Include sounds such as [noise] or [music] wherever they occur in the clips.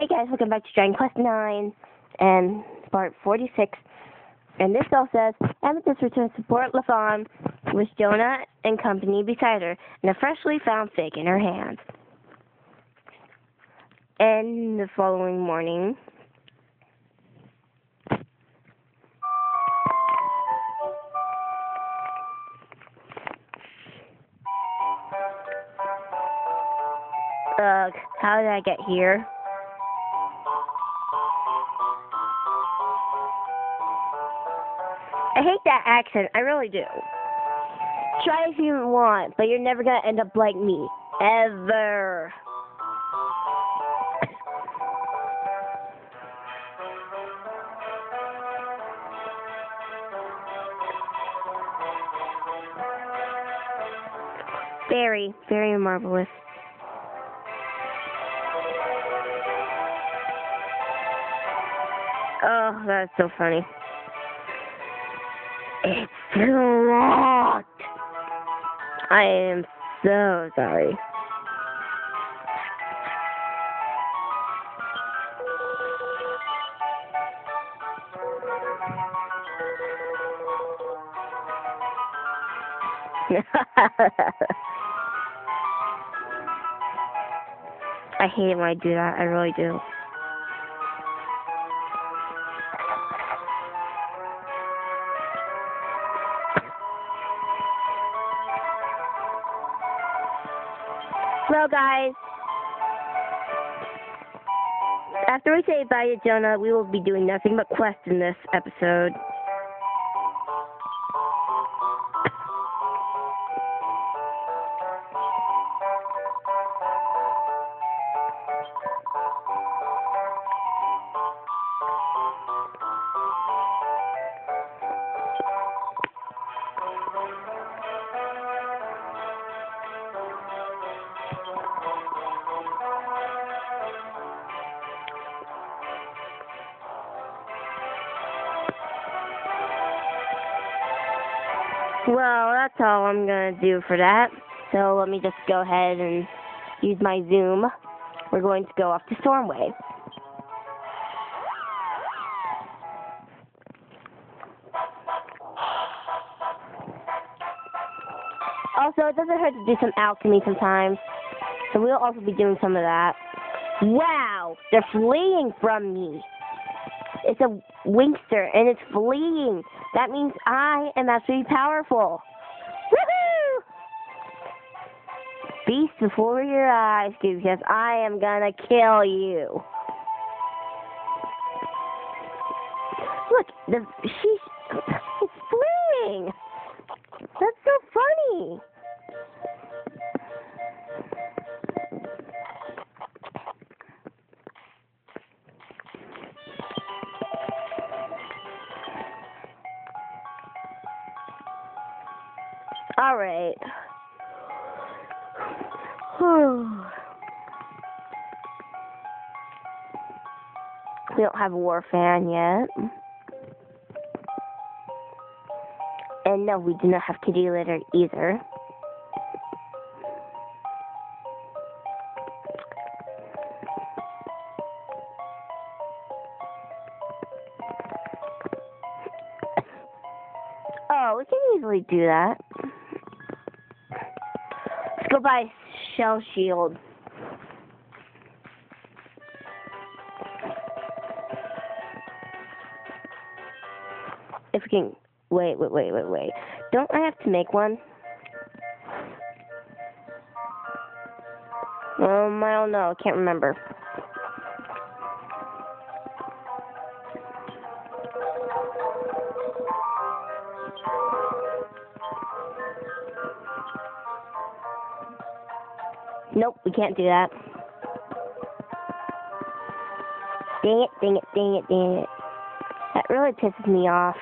Hey guys, welcome back to Dragon Quest 9 and part 46. And this all says, Amethyst returns to Port Llaffan with Jonah and company beside her and a freshly found fygg in her hand. And the following morning, Ugh, how did I get here? Hate that accent, I really do. Try if you want, but you're never gonna end up like me. Ever. Very, very marvelous. Oh, that's so funny. It's locked. I am so sorry. [laughs] I hate when I do that. I really do. Hello, guys. After we say bye to Jonah, we will be doing nothing but quests in this episode. Well, that's all I'm going to do for that. So let me just go ahead and use my zoom. We're going to go off to Stornway. Also, it doesn't hurt to do some alchemy sometimes. So we'll also be doing some of that. Wow! They're fleeing from me. It's a Winkster, and it's fleeing. That means I am actually powerful. Woohoo! Beast before your eyes, because I am gonna kill you. Look, the she's [laughs] fleeing. That's so funny. All right. [sighs] we don't have a war fan yet. And no, we do not have kitty litter either. [laughs] Oh, we can easily do that. Go buy shell shield. If we can wait, wait, wait, wait, wait. Don't I have to make one? Um, I don't know. I can't remember. Nope, we can't do that. Dang it, dang it, dang it, dang it. That really pisses me off.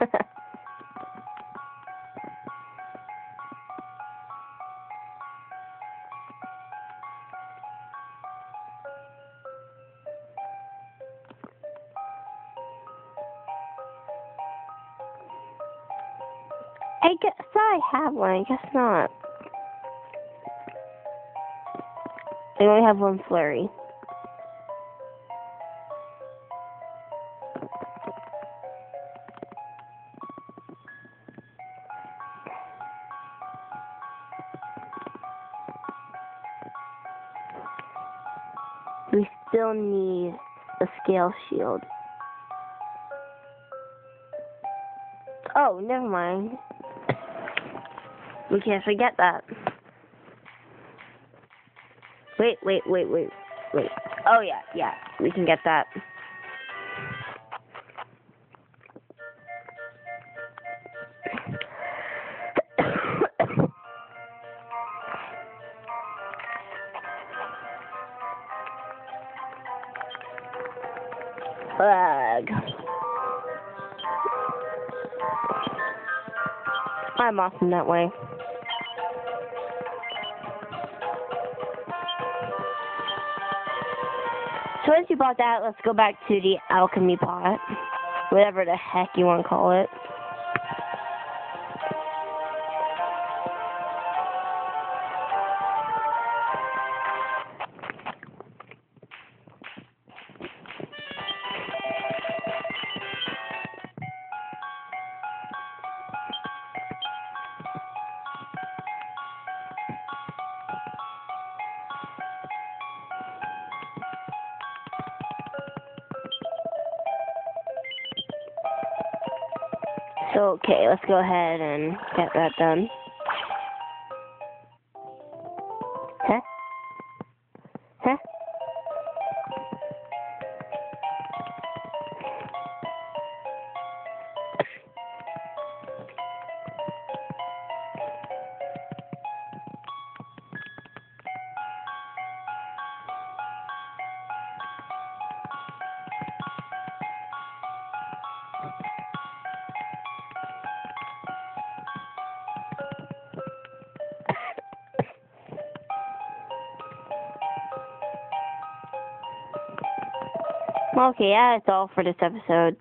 I guess I have one. I guess not. I only have one flurry. Still need a scale shield. Oh, never mind. We can't forget that. Wait, wait, wait, wait, wait. Oh yeah, yeah, we can get that. Ugh. I'm awesome that way. So once you bought that, let's go back to the alchemy pot. Whatever the heck you want to call it. Okay, let's go ahead and get that done. Okay, yeah, that's all for this episode.